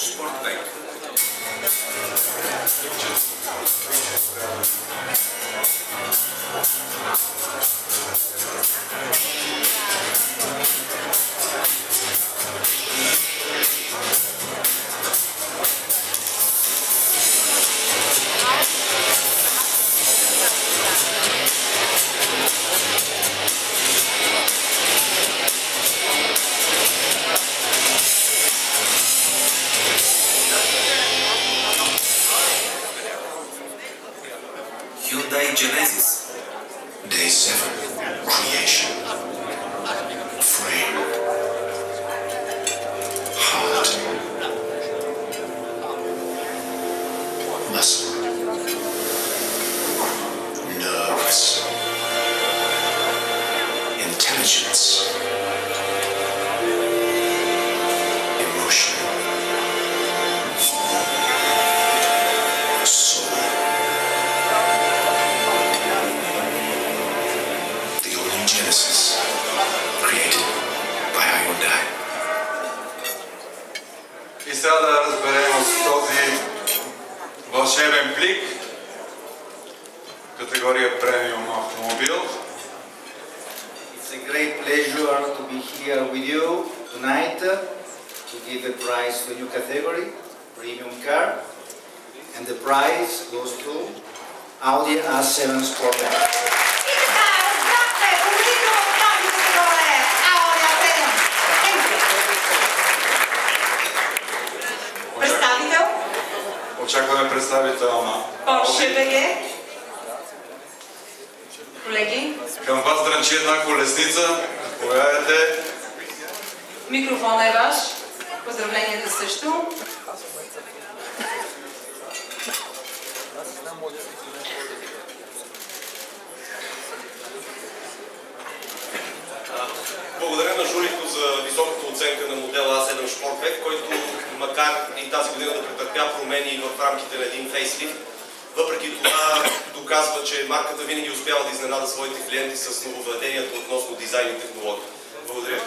sportdijk. Thank Hyundai Genesis. Day 7. Creation. Frame. Heart. Muscle. Nerves. Intelligence. Genesis, created by Hyundai. И сега да разберем от този вълшебен плик, категория премиум автомобил. It's a great pleasure to be here with you tonight uh, to give a prize to a new category, premium car. And the prize goes to Audi A7 Sportback. Представител на Audi. BG. Колеги, Към вас дрънчи една колесница. Заповядайте. микрофонът е ваш. Поздравленията също. Благодаря на журито за високата оценка на модела A7 Sportback, който макар и тази година да претърпя промени в рамките на един фейслифт, въпреки това доказва, че марката винаги успява да изненада своите клиенти с нововведенията относно дизайн и технология. Благодаря.